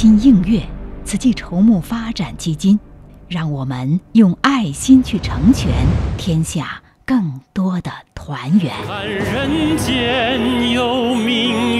心映月，此际筹募发展基金，让我们用爱心去成全天下更多的团圆。看人间有明。